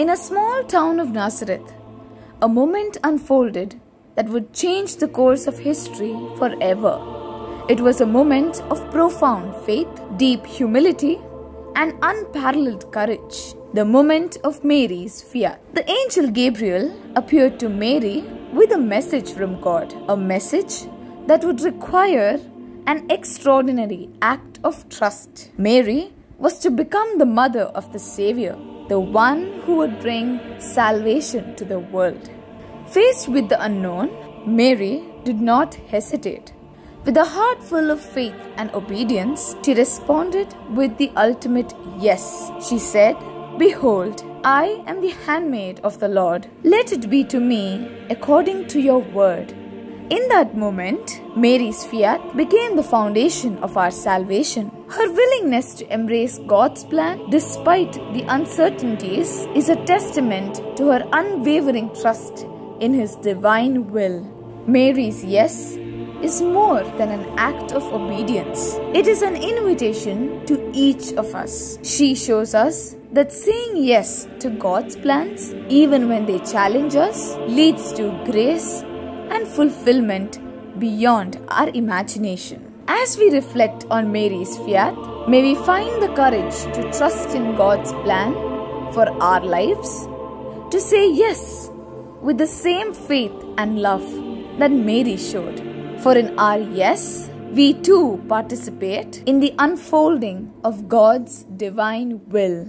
In a small town of Nazareth, a moment unfolded that would change the course of history forever. It was a moment of profound faith, deep humility, and unparalleled courage. The moment of Mary's fiat. The angel Gabriel appeared to Mary with a message from God, a message that would require an extraordinary act of trust. Mary was to become the mother of the Savior, the one who would bring salvation to the world. Faced with the unknown, Mary did not hesitate. With a heart full of faith and obedience, she responded with the ultimate yes. She said, Behold, I am the handmaid of the Lord. Let it be to me according to your word. In that moment, Mary's fiat became the foundation of our salvation. Her willingness to embrace God's plan despite the uncertainties is a testament to her unwavering trust in His divine will. Mary's yes is more than an act of obedience. It is an invitation to each of us. She shows us that saying yes to God's plans, even when they challenge us, leads to grace and fulfillment beyond our imagination. As we reflect on Mary's fiat, may we find the courage to trust in God's plan for our lives, to say yes with the same faith and love that Mary showed. For in our yes, we too participate in the unfolding of God's divine will.